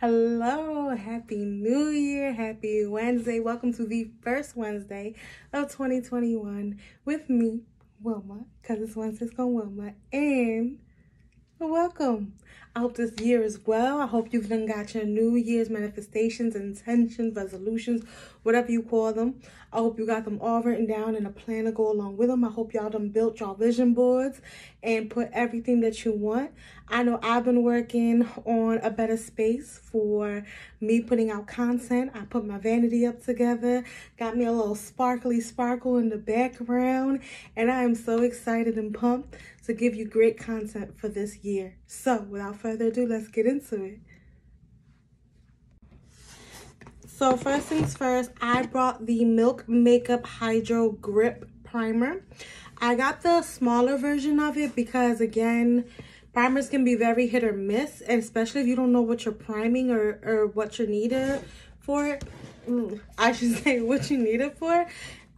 Hello, happy new year, happy Wednesday. Welcome to the first Wednesday of 2021 with me, Wilma, because it's going Wilma, and welcome. I hope this year is well. I hope you've done got your New Year's manifestations, intentions, resolutions, whatever you call them. I hope you got them all written down and a plan to go along with them. I hope y'all done built y'all vision boards and put everything that you want. I know I've been working on a better space for me putting out content. I put my vanity up together, got me a little sparkly sparkle in the background, and I am so excited and pumped to give you great content for this year. So without further ado, let's get into it. So first things first, I brought the Milk Makeup Hydro Grip Primer. I got the smaller version of it because again, primers can be very hit or miss, especially if you don't know what you're priming or, or what you're needed for. Mm, I should say what you need it for.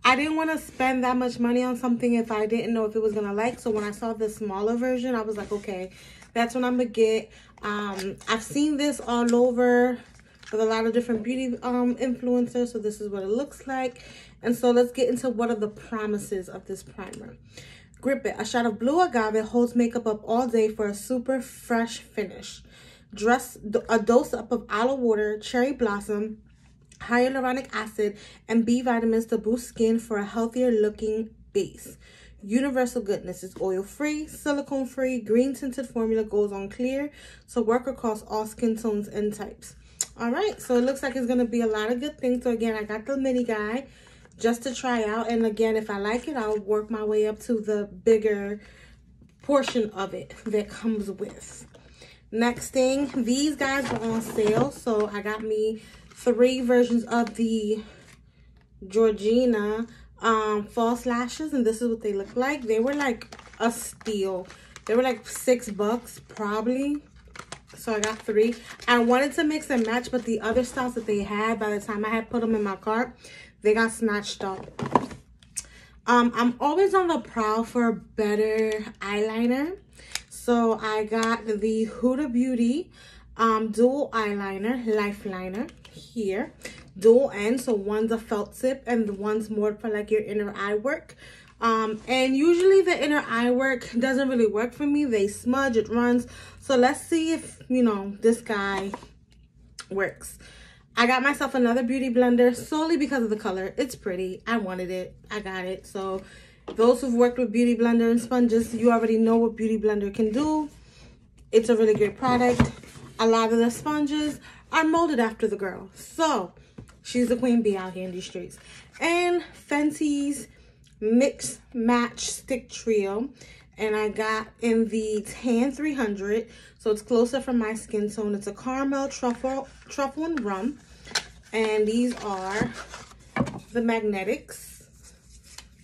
I didn't want to spend that much money on something if I didn't know if it was going to like. So when I saw the smaller version, I was like, okay, that's what I'm going to get. Um, I've seen this all over with a lot of different beauty um, influencers. So this is what it looks like. And so let's get into what are the promises of this primer. Grip It. A shot of blue agave holds makeup up all day for a super fresh finish. Dress a dose up of aloe water, cherry blossom, hyaluronic acid, and B vitamins to boost skin for a healthier looking base. Universal Goodness is oil free, silicone free, green tinted formula goes on clear, so work across all skin tones and types. All right, so it looks like it's going to be a lot of good things. So again, I got the mini guy just to try out. And again, if I like it, I'll work my way up to the bigger portion of it that comes with. Next thing, these guys were on sale. So I got me three versions of the Georgina um, false lashes. And this is what they look like. They were like a steal. They were like six bucks probably so I got three. I wanted to mix and match, but the other styles that they had, by the time I had put them in my cart, they got snatched up. Um, I'm always on the prowl for better eyeliner. So I got the Huda Beauty um, dual eyeliner, lifeliner here. Dual end, so one's a felt tip and one's more for like your inner eye work. Um, and usually the inner eye work doesn't really work for me. They smudge, it runs. So let's see if, you know, this guy works. I got myself another beauty blender solely because of the color. It's pretty. I wanted it. I got it. So those who've worked with beauty blender and sponges, you already know what beauty blender can do. It's a really great product. A lot of the sponges are molded after the girl. So she's the queen bee out here in these streets. And Fenty's Mix Match Stix Trio. And I got in the Tan 300. So it's closer from my skin tone. It's a caramel, truffle, truffle and rum. And these are the magnetics.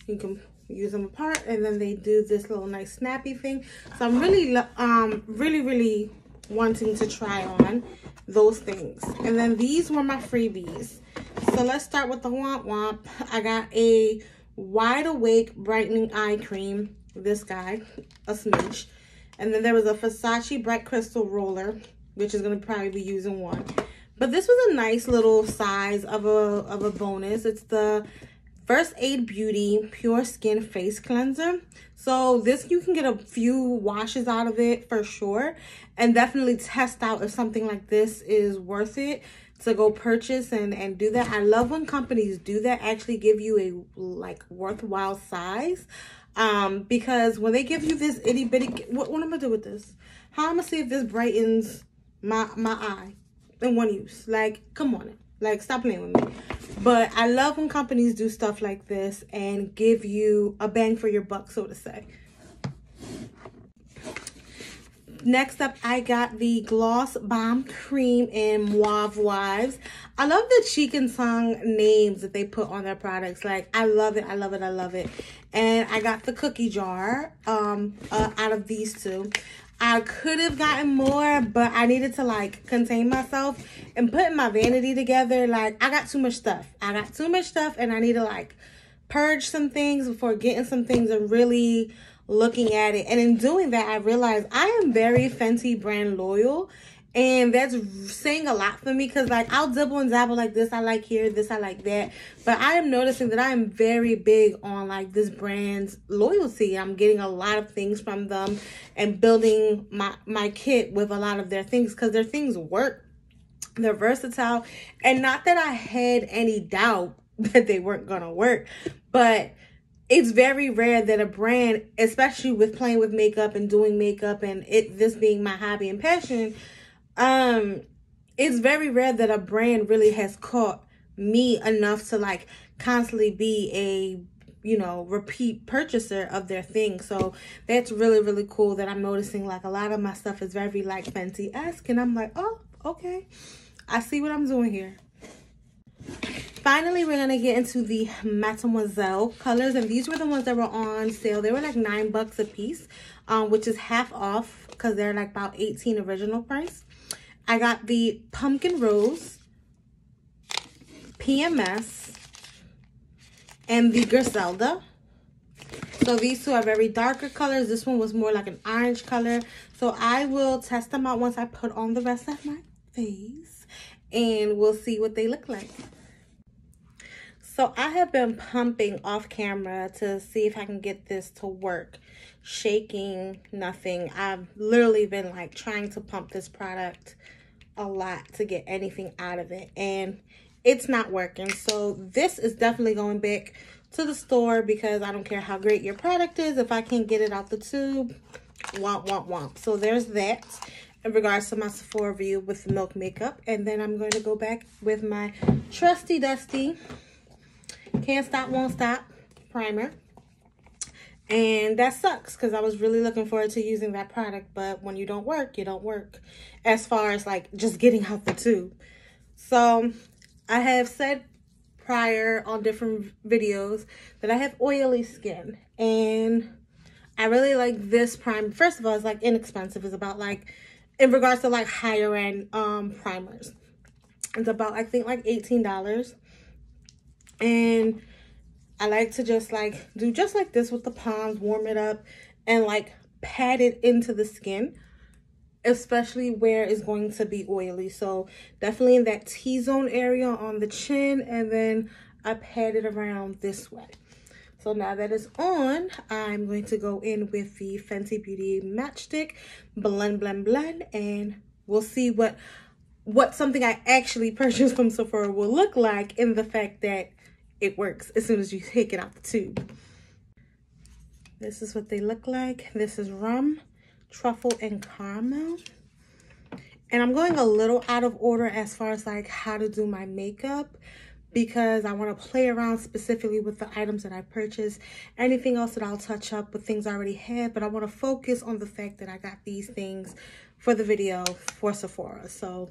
You can use them apart. And then they do this little nice snappy thing. So I'm really, um, really, really wanting to try on those things. And then these were my freebies. So let's start with the Womp Womp. I got a Wide Awake Brightening Eye Cream. This guy, a smidge. And then there was a Versace Bright Crystal Roller, which is going to probably be using one. But this was a nice little size of a, of a bonus. It's the First Aid Beauty Pure Skin Face Cleanser. So this, you can get a few washes out of it for sure. And definitely test out if something like this is worth it to go purchase and and do that. I love when companies do that actually give you a like worthwhile size. Um because when they give you this itty bitty what, what am i gonna do with this? How am i gonna see if this brightens my my eye in one use? Like come on like stop playing with me but i love when companies do stuff like this and give you a bang for your buck so to say Next up, I got the Gloss Bomb Cream in Mauve Wives. I love the cheek and tongue names that they put on their products. Like, I love it, I love it, I love it. And I got the cookie jar um, uh, out of these two. I could have gotten more, but I needed to like contain myself and putting my vanity together. Like, I got too much stuff. I got too much stuff and I need to like purge some things before getting some things and really looking at it. And in doing that, I realized I am very Fenty brand loyal. And that's saying a lot for me because, like, I'll dibble and dabble like this. I like here, this I like that. But I am noticing that I am very big on, like, this brand's loyalty. I'm getting a lot of things from them and building my, my kit with a lot of their things because their things work. They're versatile. And not that I had any doubt that they weren't to work, but it's very rare that a brand, especially with playing with makeup and doing makeup and it this being my hobby and passion, um, it's very rare that a brand really has caught me enough to like constantly be a you know repeat purchaser of their thing. So that's really really cool that i'm noticing like a lot of my stuff is very like Fenty-esque and i'm like oh okay. I see what i'm doing here. Finally we're gonna get into the Mattemoiselle colors and these were the ones that were on sale. They were like nine bucks a piece um which is half off because they're like about 18 original price i got the pumpkin rose pms and the griselda so these two are very darker colors this one was more like an orange color so i will test them out once i put on the rest of my face and we'll see what they look like so I have been pumping off camera to see if I can get this to work. Shaking, nothing. I've literally been like trying to pump this product a lot to get anything out of it. And it's not working. So this is definitely going back to the store because I don't care how great your product is. If I can't get it out the tube, womp, womp, womp. So there's that in regards to my Sephora review with the Milk Makeup. And then I'm going to go back with my trusty dusty can't Stop, Won't Stop primer. And that sucks because I was really looking forward to using that product. But when you don't work, you don't work. As far as like just getting out the tube. So I have said prior on different videos that I have oily skin. And I really like this prime. First of all, it's like inexpensive. It's about like, in regards to like higher end um primers. It's about, I think like $18 and I like to just like do just like this with the palms, warm it up and like pat it into the skin, especially where it's going to be oily. So definitely in that T-zone area on the chin and then I pat it around this way. So now that it's on, I'm going to go in with the Fenty Beauty Match Stix Blend Blend Blend and we'll see what what something I actually purchased from Sephora will look like in the fact that it works as soon as you take it out the tube. This is what they look like. This is rum, truffle, and caramel. And I'm going a little out of order as far as like how to do my makeup because I want to play around specifically with the items that I purchased. Anything else that I'll touch up with things I already have, but I want to focus on the fact that I got these things for the video for Sephora. So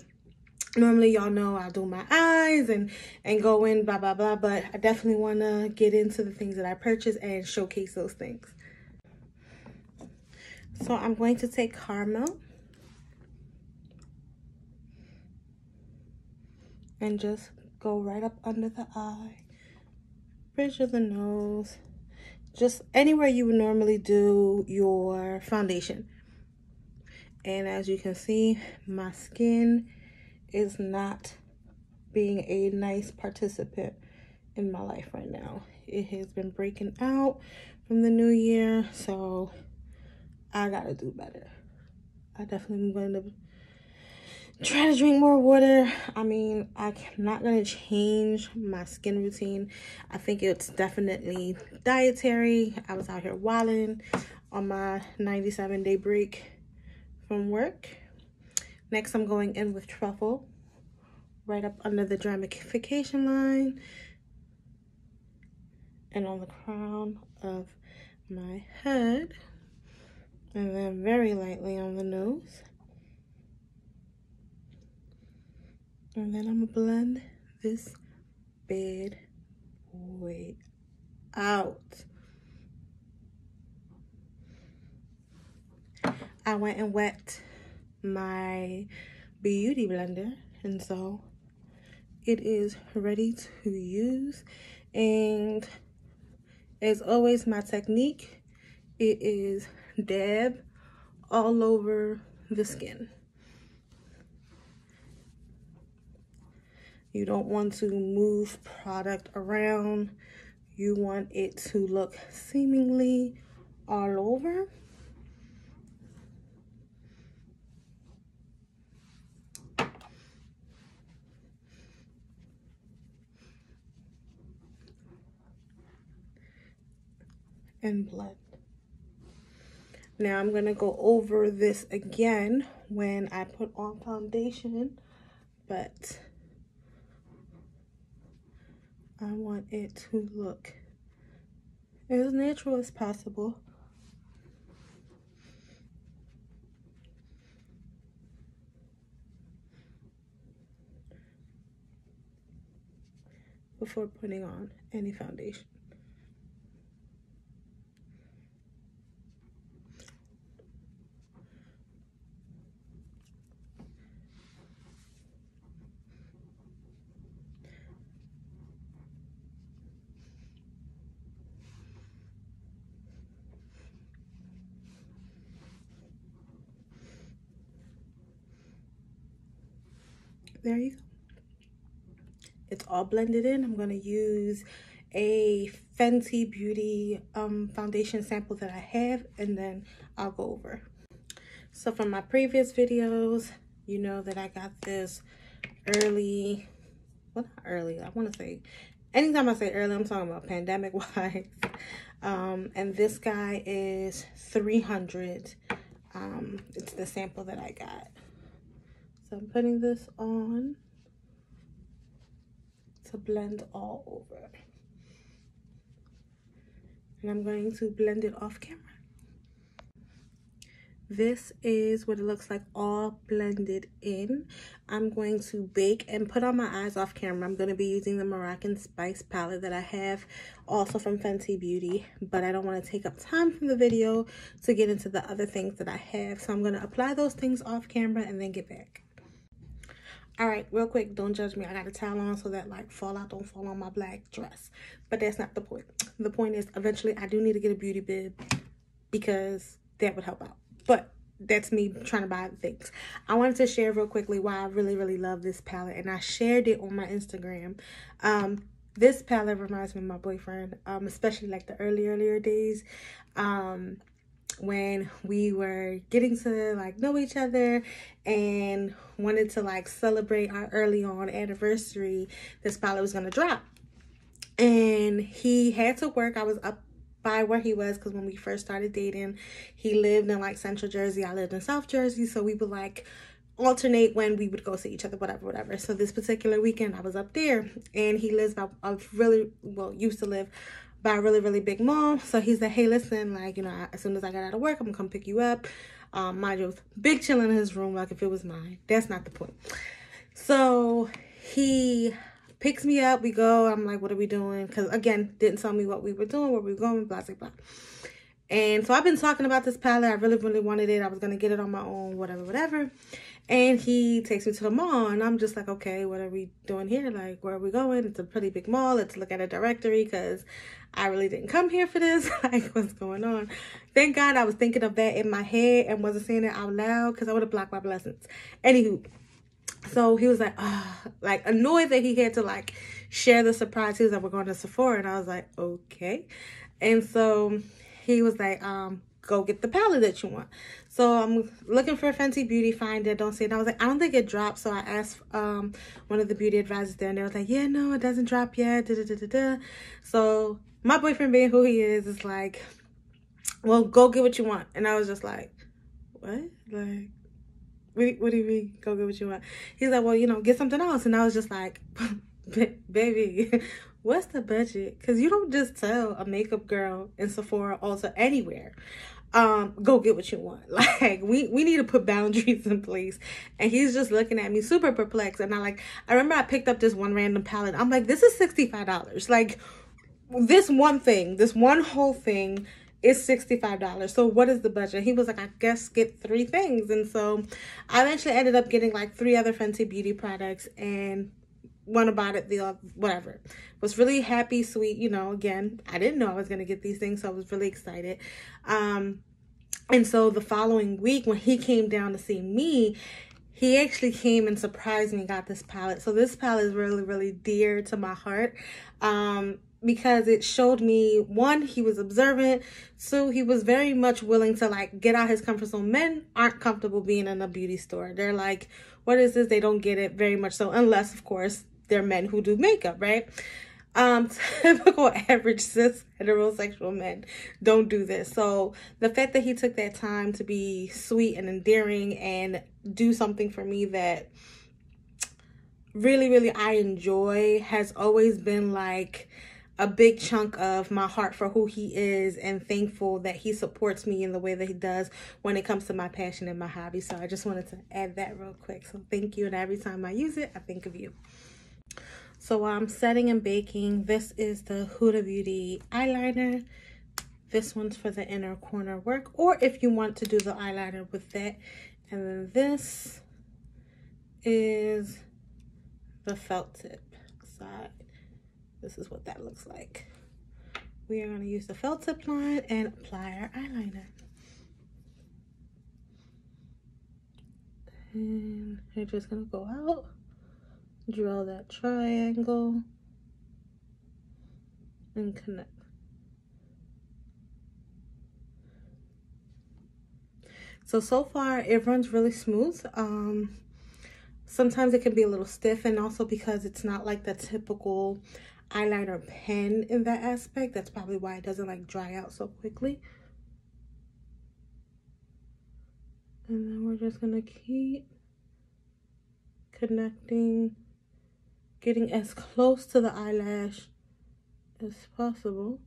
normally y'all know i do my eyes and and go in blah blah blah but i definitely want to get into the things that i purchased and showcase those things. So i'm going to take caramel and just go right up under the eye bridge of the nose just anywhere you would normally do your foundation. And as you can see my skin is not being a nice participant in my life right now. It has been breaking out from the new year, so I gotta do better. I definitely am going to try to drink more water. I mean, I'm not going to change my skin routine. I think it's definitely dietary. I was out here wilding on my 97 day break from work Next, I'm going in with truffle right up under the dramatization line and on the crown of my head and then very lightly on the nose. And then I'm gonna blend this bad boy out. I went and wet my beauty blender. And so it is ready to use. And as always my technique it is dab all over the skin. You don't want to move product around. You want it to look seemingly all over. And blend. Now I'm going to go over this again when I put on foundation, but I want it to look as natural as possible. before putting on any foundation. There you go. It's all blended in. I'm going to use a fenty beauty um, foundation sample that i have and then i'll go over. So from my previous videos you know that i got this early well not early i want to say anytime i say early i'm talking about pandemic wise. Um, and this guy is 300 um, it's the sample that i got so I'm putting this on to blend all over. And I'm going to blend it off camera. This is what it looks like all blended in. I'm going to bake and put on my eyes off camera. I'm going to be using the Moroccan Spice palette that I have also from Fenty Beauty. But I don't want to take up time from the video to get into the other things that I have. So I'm going to apply those things off camera and then get back all right real quick don't judge me. I got a towel on so that like fallout don't fall on my black dress. But that's not the point. The point is eventually i do need to get a beauty bib because that would help out. But that's me trying to buy things. I wanted to share real quickly why i really really love this palette and i shared it on my instagram. Um this palette reminds me of my boyfriend um especially like the early earlier days. Um when we were getting to like know each other and wanted to like celebrate our early on anniversary this pilot was to drop. And he had to work. I was up by where he was because when we first started dating he lived in like central jersey. I lived in south jersey. So we would like alternate when we would go see each other whatever whatever. So this particular weekend i was up there and he lives by a really well used to live by a really, really big mall. So he said, hey, listen, like, you know, as soon as I got out of work, I'm gonna come pick you up. Um, mind you, big chill in his room, like if it was mine. That's not the point. So he picks me up. We go. I'm like, what are we doing? Because again, didn't tell me what we were doing, where we were going, blah, blah, blah. And so I've been talking about this palette. I really, really wanted it. I was going to get it on my own, whatever, whatever. And he takes me to the mall. And I'm just like, okay, what are we doing here? Like, where are we going? It's a pretty big mall. Let's look at a directory because I really didn't come here for this. like, what's going on? Thank God I was thinking of that in my head and wasn't saying it out loud because I would have blocked my blessings. Anywho, so he was like, oh, like annoyed that he had to like share the surprise. He was like, we're going to Sephora. And I was like, okay. And so he was like, um, go get the palette that you want. So I'm looking for a Fenty Beauty Finder. Don't see it. I was like, I don't think it dropped. So I asked um one of the beauty advisors there, and they was like, Yeah, no, it doesn't drop yet. Da, da, da, da, da. So my boyfriend, being who he is, is like, Well, go get what you want. And I was just like, What? Like, what, what do you mean? Go get what you want? He's like, Well, you know, get something else. And I was just like, Baby, what's the budget? Because you don't just tell a makeup girl in Sephora, also anywhere, um, go get what you want. Like we we need to put boundaries in place. And he's just looking at me super perplexed. And I like I remember I picked up this one random palette. I'm like, this is $65. Like this one thing, this one whole thing is $65. So what is the budget? He was like, I guess get three things. And so I eventually ended up getting like three other Fenty Beauty products and one about it, the whatever. Was really happy, sweet, you know, again, I didn't know I was going to get these things, so I was really excited. Um, and so the following week when he came down to see me, he actually came and surprised me and got this palette so this palette is really really dear to my heart um because it showed me one he was observant two he was very much willing to like get out his comfort zone men aren't comfortable being in a beauty store they're like what is this they don't get it very much so unless of course they're men who do makeup right um typical average cis heterosexual men don't do this so the fact that he took that time to be sweet and endearing and do something for me that really really i enjoy has always been like a big chunk of my heart for who he is and thankful that he supports me in the way that he does when it comes to my passion and my hobby. So I just wanted to add that real quick. So thank you. And every time I use it, I think of you. So while I'm setting and baking, this is the Huda Beauty eyeliner. This one's for the inner corner work, or if you want to do the eyeliner with that. And then this is the felt tip side. This is what that looks like. We are going to use the felt tip line and apply our eyeliner. And we're just going to go out, draw that triangle, and connect. So, so far it runs really smooth. Um, sometimes it can be a little stiff and also because it's not like the typical eyeliner pen in that aspect. That's probably why it doesn't like dry out so quickly. And then we're just gonna keep connecting, getting as close to the eyelash as possible.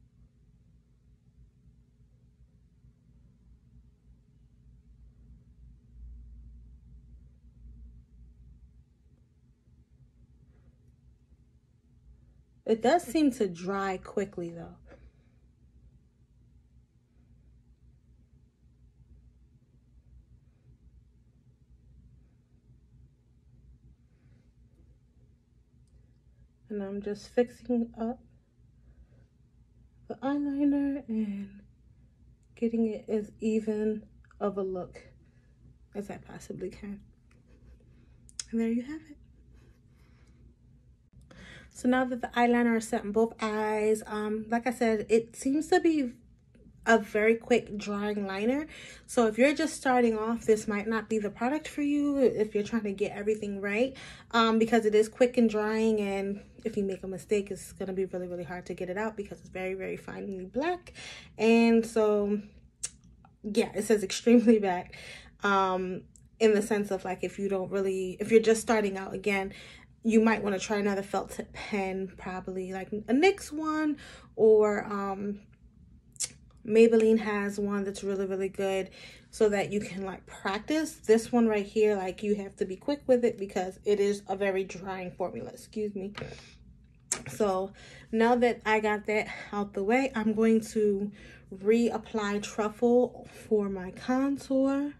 It does seem to dry quickly though. And I'm just fixing up the eyeliner and getting it as even of a look as I possibly can. And there you have it. So now that the eyeliner is set in both eyes, um, like I said, it seems to be a very quick drying liner. So if you're just starting off, this might not be the product for you if you're trying to get everything right um, because it is quick and drying and if you make a mistake, it's going to be really, really hard to get it out because it's very, very finely black. And so, yeah, it says extremely black um, in the sense of like if you don't really, if you're just starting out again, you might want to try another felt tip pen, probably like a NYX one or um, Maybelline has one that's really, really good so that you can like practice. This one right here, like you have to be quick with it because it is a very drying formula, excuse me. So now that I got that out the way, I'm going to reapply Truffle for my contour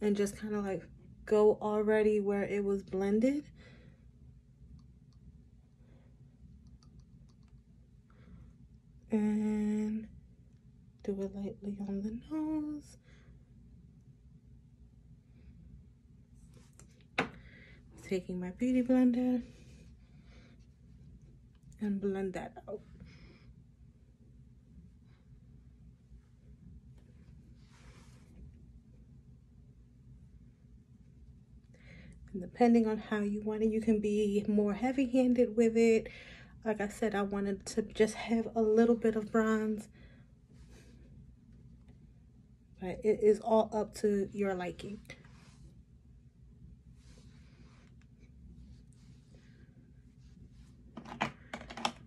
and just kind of like go already where it was blended. And do it lightly on the nose. Taking my beauty blender and blend that out. And depending on how you want it, you can be more heavy-handed with it. Like I said, I wanted to just have a little bit of bronze. But it is all up to your liking.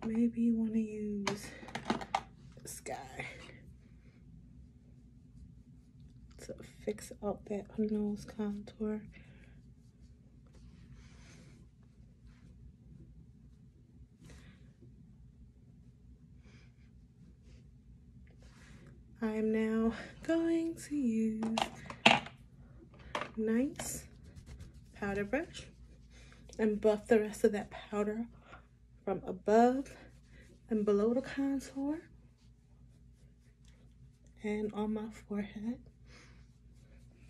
Maybe you want to use this guy to fix up that nose contour. I'm now going to use nice powder brush and buff the rest of that powder from above and below the contour and on my forehead.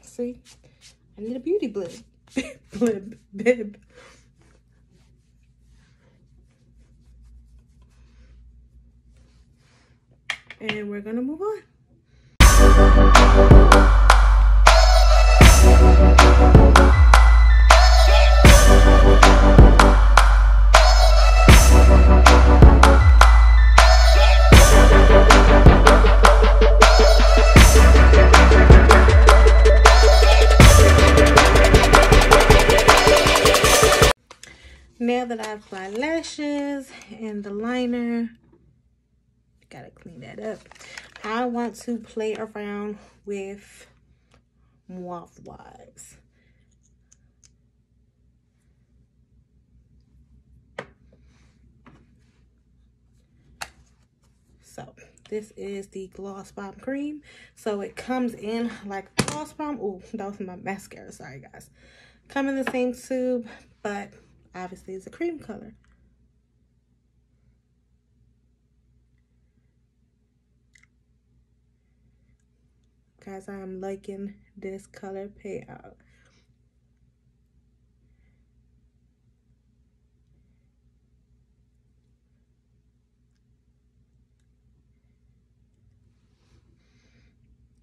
See, I need a beauty blib. blib. Bib. And we're gonna move on. Applied lashes and the liner, gotta clean that up. I want to play around with Mauve Wives. So this is the Gloss Bomb Cream. So it comes in like Gloss Bomb. Oh, that was my mascara. Sorry, guys. Come in the same tube, but obviously it's a cream color. Guys, I am liking this color payout.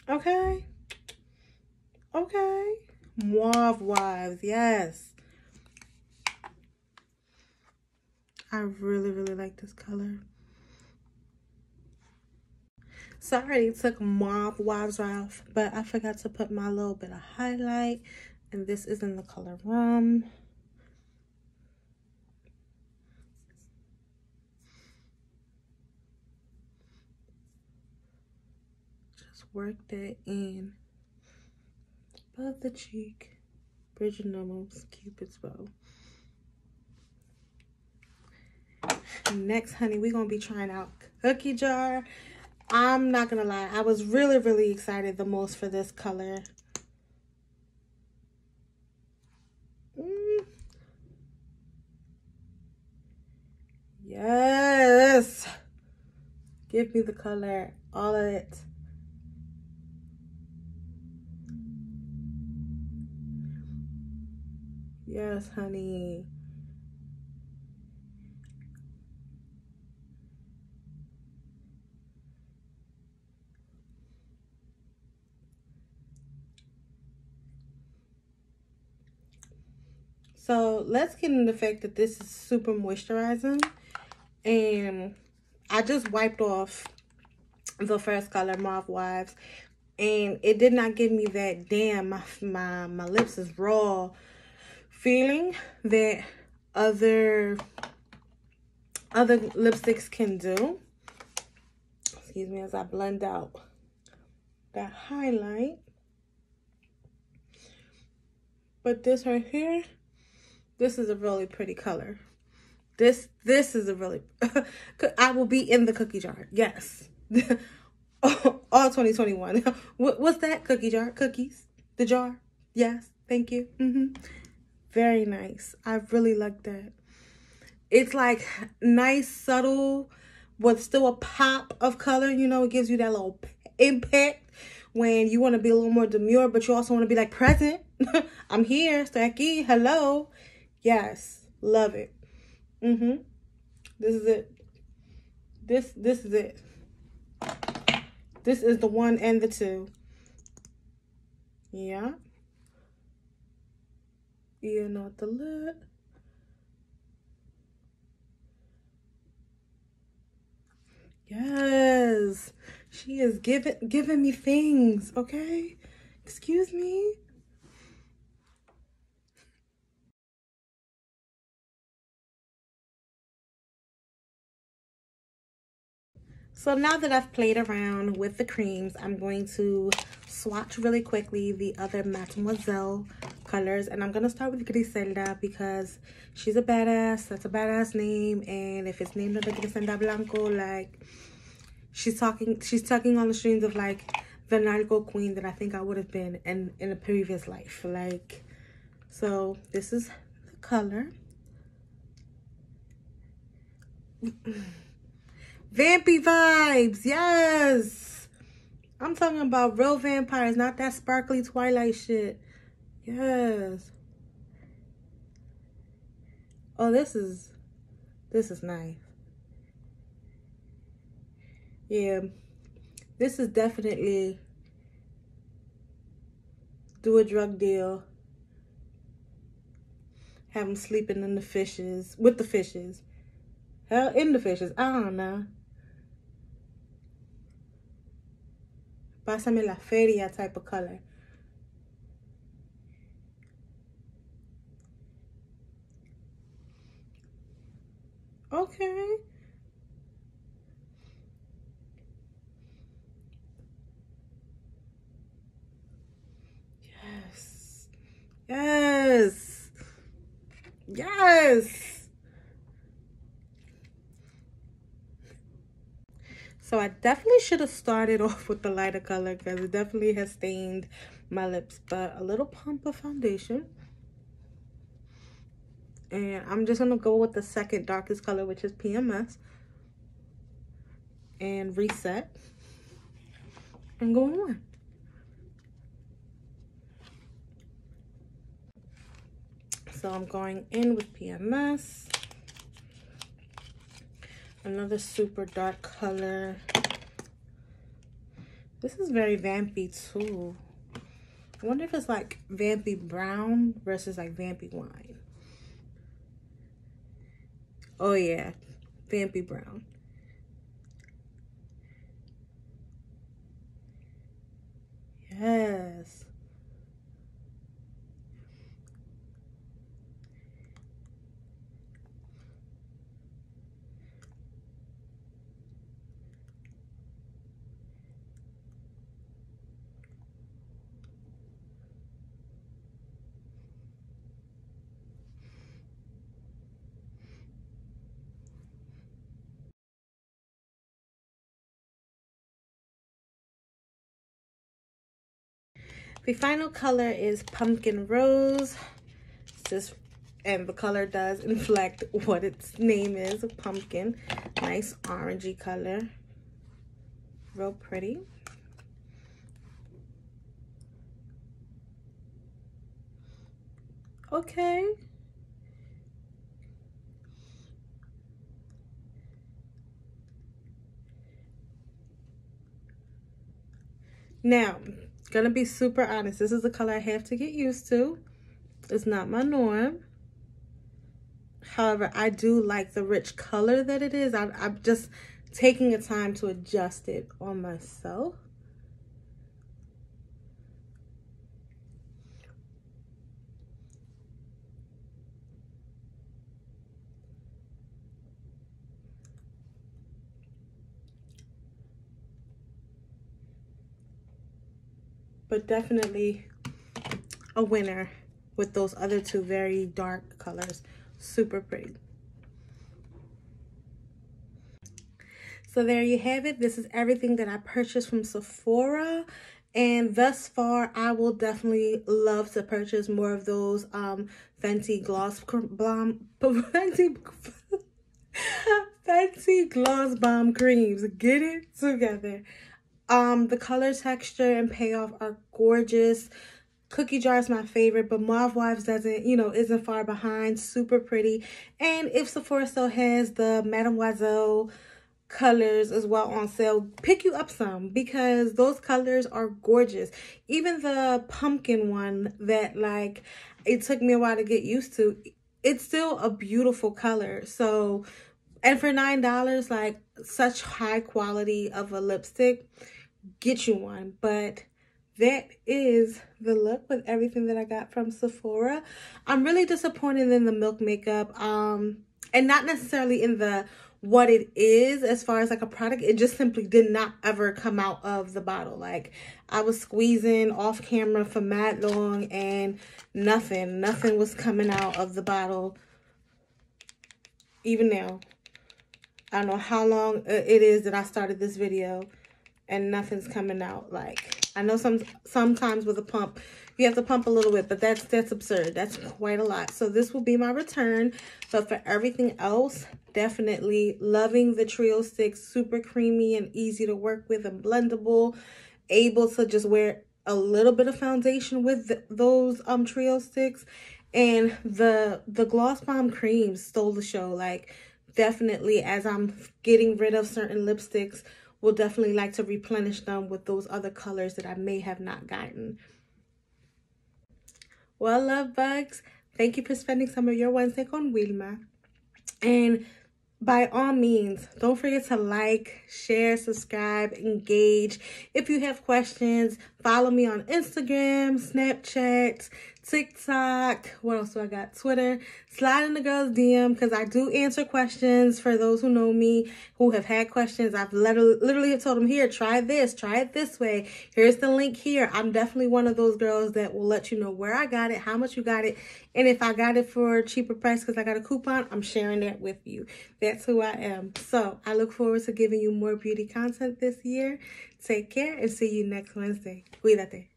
Okay. Okay. Mauve Wives, yes. I really, really like this color. So I already took Mauve Wives off, but I forgot to put my little bit of highlight. And this is in the color Rum. Just work that in above the cheek. Bridget Normals, Cupid's bow. Next, honey, we're to be trying out Cookie Jar. I'm not to lie. I was really, really excited the most for this color. Mm. Yes. Give me the color. All of it. Yes, honey. So let's get into the fact that this is super moisturizing. And I just wiped off the first color, Mauve Wives. And it did not give me that, damn, my, my, my lips is raw feeling that other, other lipsticks can do. Excuse me as I blend out that highlight. But this right here this is a really pretty color. This this is a really I will be in the cookie jar. Yes. All 2021. what, what's that cookie jar? Cookies? The jar? Yes. Thank you. Mm -hmm. Very nice. I really like that. It's like nice, subtle, with still a pop of color. You know, it gives you that little impact when you want to be a little more demure, but you also want to be like present. I'm here, Stacky. Hello. Yes. Love it. Mm-hmm. This is it. This this is it. This is the one and the two. Yeah. Yeah, not the lid. Yes. She is giving giving me things, okay? Excuse me. So now that I've played around with the creams, I'm going to swatch really quickly the other Mattemoiselle colors. And I'm going to start with Griselda because she's a badass. That's a badass name. And if it's named under Griselda Blanco, like, she's talking, she's tugging on the strings of, like, the narco queen that I think I would have been in, in a previous life. Like, so this is the color. Vampy vibes, yes. I'm talking about real vampires, not that sparkly Twilight shit. Yes. Oh, this is, this is nice. Yeah, this is definitely do a drug deal. Have them sleeping in the fishes, with the fishes. Hell, in the fishes. I don't know. Pásame la feria type of color. Okay. Yes. Yes. Yes. So I definitely should have started off with the lighter color because it definitely has stained my lips. But a little pump of foundation. And I'm just going to go with the second darkest color, which is PMS. And reset. And go on. So I'm going in with PMS. Another super dark color. This is very vampy too. I wonder if it's like vampy brown versus like vampy wine. Oh yeah, Vampy Brown. Yes. The final color is Pumpkin Rose. This and the color does inflect what its name is, a pumpkin. Nice orangey color. Real pretty. Okay. Now, Gonna be super honest. This is the color I have to get used to. It's not my norm. However, I do like the rich color that it is. I'm, I'm just taking the time to adjust it on myself. But definitely a winner with those other two very dark colors. Super pretty. So there you have it. This is everything that I purchased from Sephora. And thus far, I will definitely love to purchase more of those um, Fenty Gloss Bomb, Fenty, Fenty Gloss Bomb Creams. Get it together. Um, the color texture and payoff are gorgeous. Cookie jar is my favorite, but Mauve Wives doesn't, you know, isn't far behind. Super pretty. And if Sephora still has the Mattemoiselle colors as well on sale, pick you up some because those colors are gorgeous. Even the pumpkin one that like it took me a while to get used to, it's still a beautiful color. So, and for $9, like such high quality of a lipstick, get you one. But that is the look with everything that I got from Sephora. I'm really disappointed in the Milk makeup. Um, and not necessarily in the what it is as far as like a product. It just simply did not ever come out of the bottle. Like I was squeezing off camera for mad long and nothing, nothing was coming out of the bottle. Even now. I don't know how long it is that I started this video and nothing's coming out. Like, I know some sometimes with a pump, you have to pump a little bit, but that's that's absurd. That's quite a lot. So this will be my return. But for everything else, definitely loving the Trio Sticks. Super creamy and easy to work with and blendable. Able to just wear a little bit of foundation with th those um trio sticks and the the gloss bomb cream stole the show like definitely as i'm getting rid of certain lipsticks will definitely like to replenish them with those other colors that i may have not gotten well love bugs thank you for spending some of your wednesday con wilma and by all means, don't forget to like, share, subscribe, engage. If you have questions, follow me on Instagram, Snapchat, TikTok. What else do I got? Twitter. Slide in the girls' DM because I do answer questions for those who know me who have had questions. I've literally, literally told them, here, try this, try it this way. Here's the link here. I'm definitely one of those girls that will let you know where I got it, how much you got it, and if I got it for a cheaper price because I got a coupon, I'm sharing that with you. That's who I am. So I look forward to giving you more beauty content this year. Take care and see you next Wednesday. Cuídate.